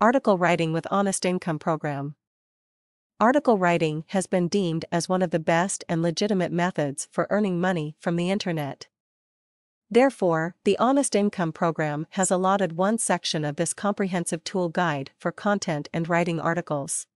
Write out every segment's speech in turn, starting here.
Article Writing with Honest Income Program. Article writing has been deemed as one of the best and legitimate methods for earning money from the internet. Therefore, the Honest Income Program has allotted one section of this comprehensive tool guide for content and writing articles.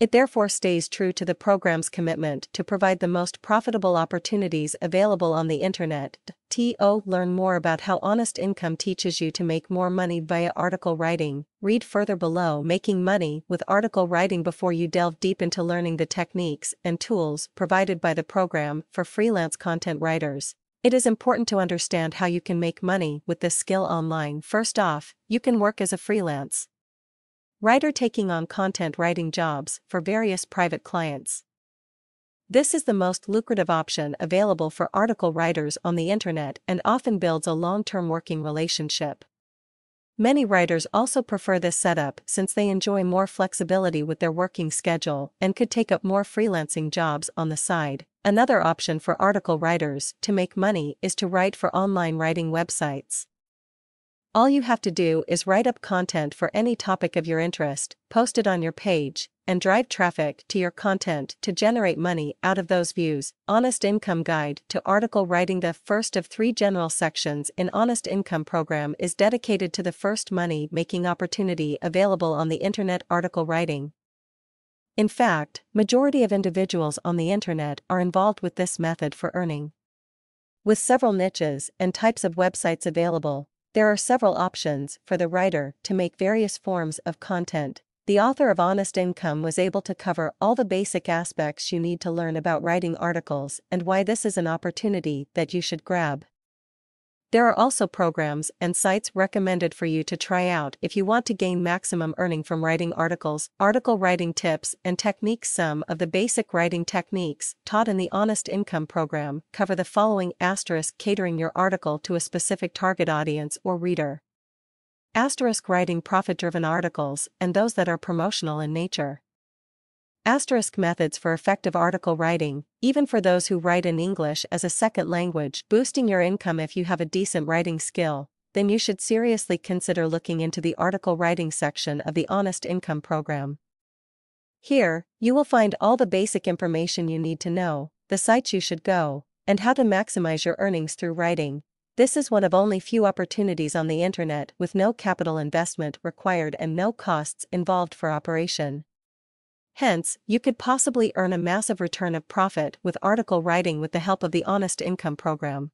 It therefore stays true to the program's commitment to provide the most profitable opportunities available on the internet. To learn more about how honest income teaches you to make more money via article writing, read further below Making Money with Article Writing before you delve deep into learning the techniques and tools provided by the program for freelance content writers. It is important to understand how you can make money with this skill online. First off, you can work as a freelance writer taking on content writing jobs for various private clients. This is the most lucrative option available for article writers on the internet and often builds a long term working relationship. Many writers also prefer this setup since they enjoy more flexibility with their working schedule and could take up more freelancing jobs on the side. Another option for article writers to make money is to write for online writing websites. All you have to do is write up content for any topic of your interest, post it on your page, and drive traffic to your content to generate money out of those views. Honest Income Guide to Article Writing The first of three general sections in Honest Income Program is dedicated to the first money making opportunity available on the internet article writing. In fact, majority of individuals on the internet are involved with this method for earning. With several niches and types of websites available, there are several options for the writer to make various forms of content. The author of Honest Income was able to cover all the basic aspects you need to learn about writing articles and why this is an opportunity that you should grab. There are also programs and sites recommended for you to try out if you want to gain maximum earning from writing articles. Article writing tips and techniques Some of the basic writing techniques taught in the Honest Income program cover the following asterisk catering your article to a specific target audience or reader. Asterisk writing profit driven articles and those that are promotional in nature. Asterisk methods for effective article writing, even for those who write in English as a second language, boosting your income if you have a decent writing skill, then you should seriously consider looking into the article writing section of the Honest Income Program. Here, you will find all the basic information you need to know, the sites you should go, and how to maximize your earnings through writing. This is one of only few opportunities on the internet with no capital investment required and no costs involved for operation. Hence, you could possibly earn a massive return of profit with article writing with the help of the Honest Income Program.